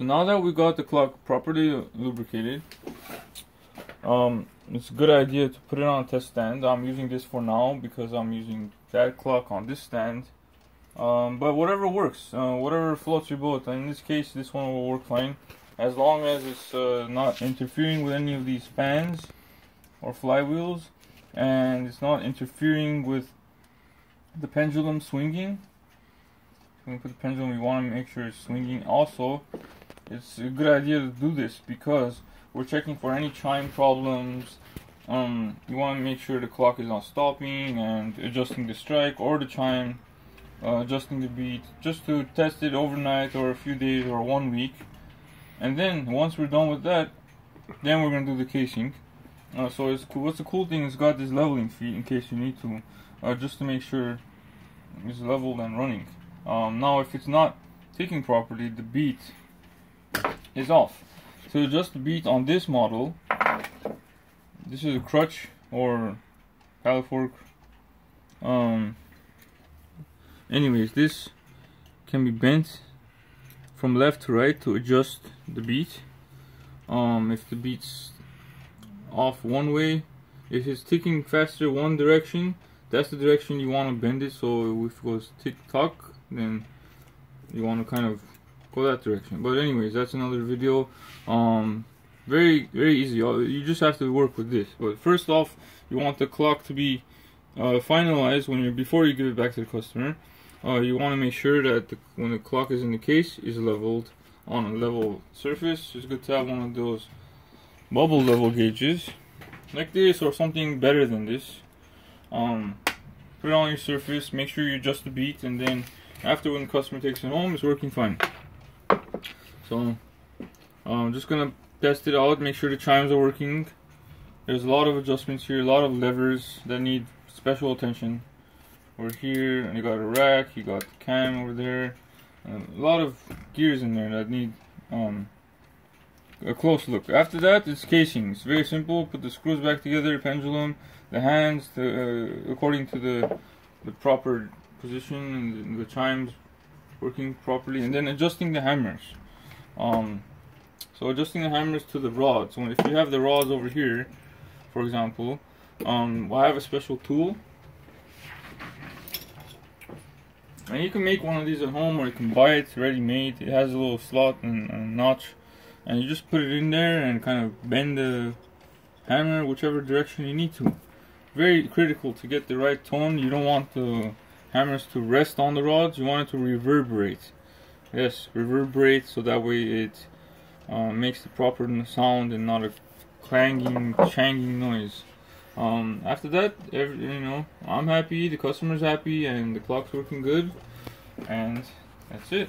So now that we got the clock properly lubricated, um, it's a good idea to put it on a test stand. I'm using this for now because I'm using that clock on this stand. Um, but whatever works, uh, whatever floats your boat. In this case, this one will work fine as long as it's uh, not interfering with any of these fans or flywheels and it's not interfering with the pendulum swinging. When we put the pendulum, we want to make sure it's swinging. Also, it's a good idea to do this because we're checking for any chime problems. Um, you want to make sure the clock is not stopping and adjusting the strike or the chime, uh, adjusting the beat, just to test it overnight or a few days or one week. And then once we're done with that, then we're gonna do the casing. Uh, so it's cool. What's the cool thing is got this leveling feet in case you need to, uh, just to make sure it's leveled and running. Um, now if it's not ticking properly, the beat is off. So just the beat on this model, this is a crutch or paddle fork. Um, anyways, this can be bent from left to right to adjust the beat. Um, if the beat's off one way, if it's ticking faster one direction, that's the direction you want to bend it. So if it goes tick tock, then you want to kind of go that direction. But anyways, that's another video. Um, very very easy. You just have to work with this. But first off, you want the clock to be uh, finalized when you before you give it back to the customer uh, you want to make sure that the, when the clock is in the case is leveled on a level surface it's good to have one of those bubble level gauges like this or something better than this um, put it on your surface make sure you adjust the beat and then after when the customer takes it home it's working fine. So I'm just gonna test it out make sure the chimes are working. There's a lot of adjustments here a lot of levers that need special attention. Over here and you got a rack you got the cam over there. A lot of gears in there that need um, a close look. After that it's casing. It's very simple. Put the screws back together pendulum the hands uh, according to the the proper position and the, chimes working properly and then adjusting the hammers um, so adjusting the hammers to the rods so if you have the rods over here for example um, well, I have a special tool And you can make one of these at home or you can buy it ready made. It has a little slot and a notch. And you just put it in there and kind of bend the hammer whichever direction you need to. Very critical to get the right tone. You don't want the hammers to rest on the rods. You want it to reverberate. Yes, reverberate so that way it uh, makes the proper sound and not a clanging, changing noise. Um, after that, every, you know, I'm happy, the customer's happy, and the clock's working good, and that's it.